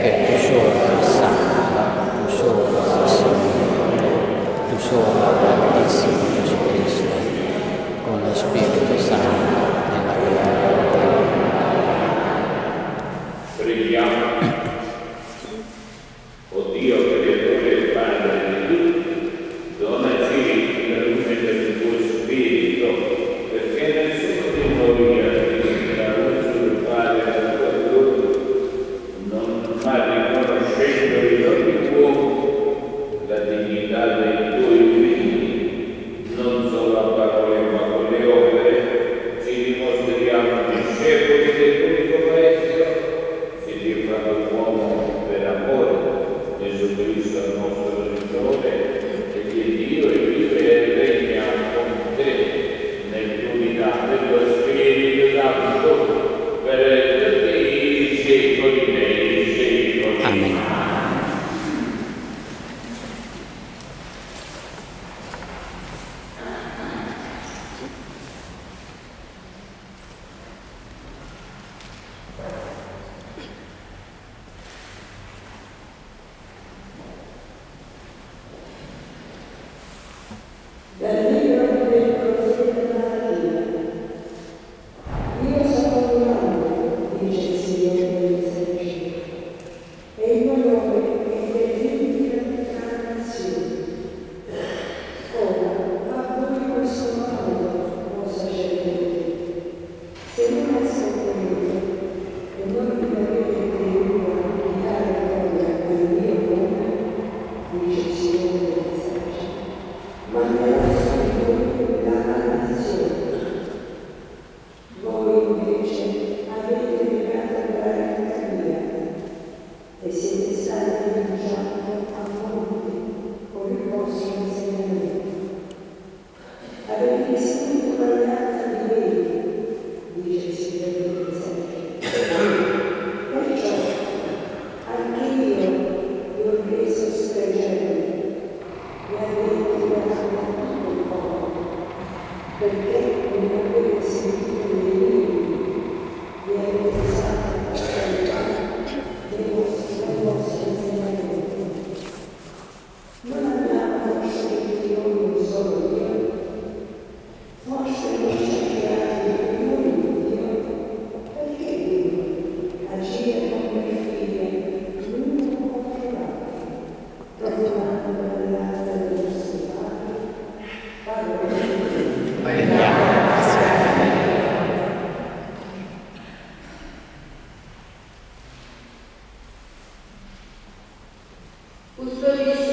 perché tu solo il santo, tu solo il Signore, tu solo, Altissimo Gesù Cristo, con lo Spirito Santo. Os dois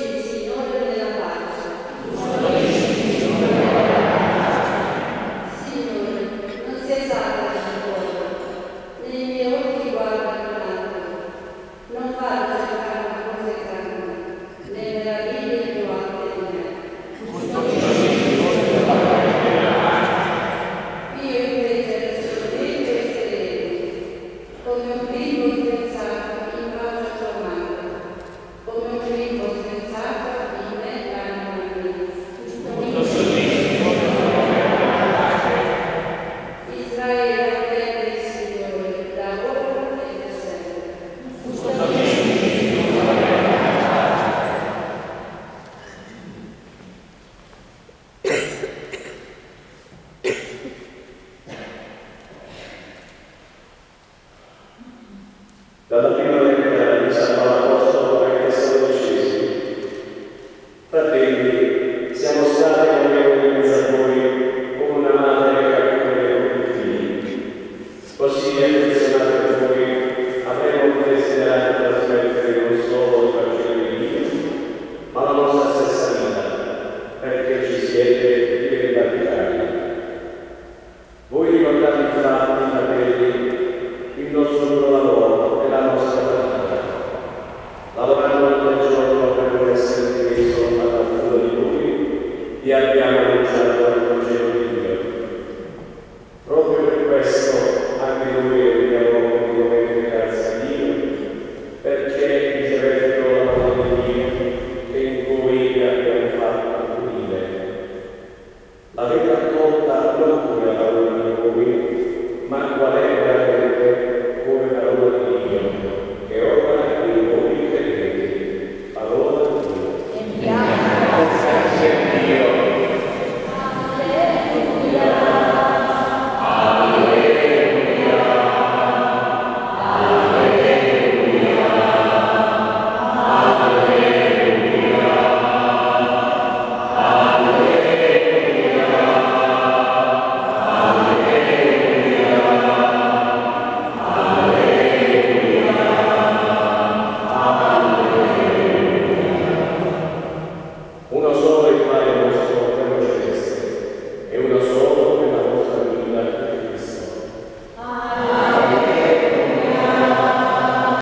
Gracias.